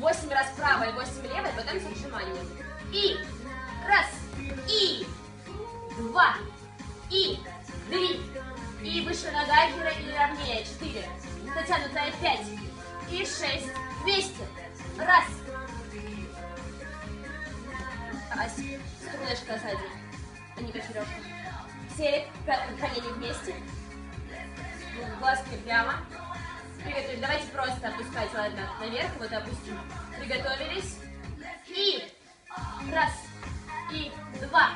8 раз правой, 8 левой, потом с отжиманием. И. Раз, и. Два, и. Три, и выше нога Кира или ровнее, четыре, натянутая пять, и шесть, вместе, раз, а струночка сзади, а не как веревка. Сели, колени вместе, глазки прямо, приготовились, давайте просто опускать, ладно, наверх, вот опустим, приготовились, и раз, и два,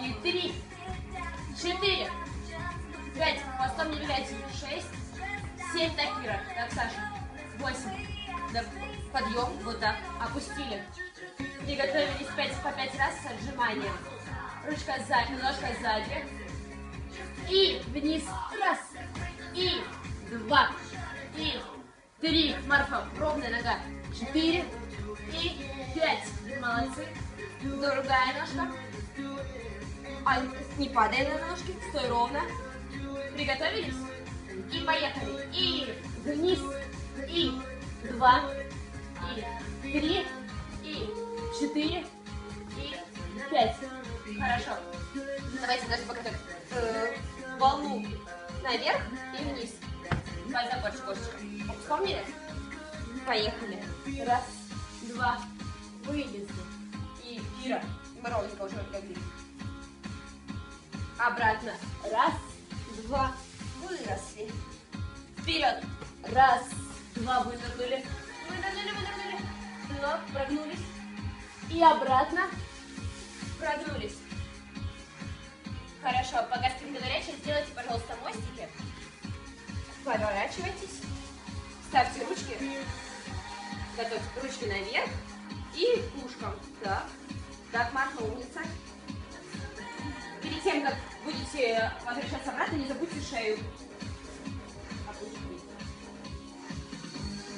и три, четыре, пять, хвостом не виляйте, шесть, семь, так, Кира, так, Саша, восемь, да, подъем, вот так, опустили, приготовились пять по пять раз с отжиманием, ручка сзади, ножка сзади, и вниз, раз, и два, и три, Марфа, ровная нога, четыре, и пять, молодцы, другая ножка, а, не падай на ножки, стой ровно. Приготовились? И поехали. И вниз, и два, и три, и четыре, и пять. Хорошо. Давайте даже пока так э, волну наверх и вниз. Пальцем больше кошечка. Вспомнили? Поехали. Раз, два, вылезли. И Кира. Мы ровненько уже легли. Обратно. Раз, два, выросли. Вперед. Раз, два, вынырнули. Вынырнули, вынырнули. Но прогнулись. И обратно. Прогнулись. Хорошо, пока спинка горячая, сделайте, пожалуйста, мостики. Поворачивайтесь. Ставьте ручки. Готовьте ручки наверх. И к ушкам. Так. Так, Марфа, умница. Перед тем, как будете возвращаться обратно, не забудьте шею.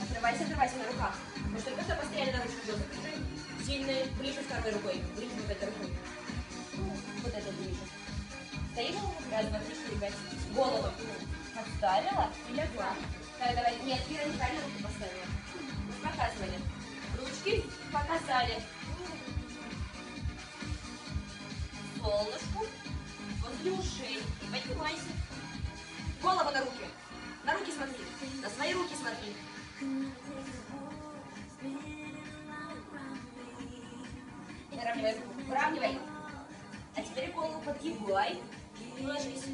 Отрывайся, отрывайся на руках. Потому что просто постоянно на ручку держи. Сильно ближе второй рукой. Ближе вот этой рукой. Вот это ближе. Стоишь? Раз, два, три, четыре, пять. Голову подставила и легла. Так, давай. Нет, Кира неправильно руку поставила. Показывали. Ручки показали. Солнышку возле ушей. И поднимайся. Голову на руки. На руки смотри. На свои руки смотри. Выравнивай руку. Выравнивай. А теперь голову подгибай. Ложись.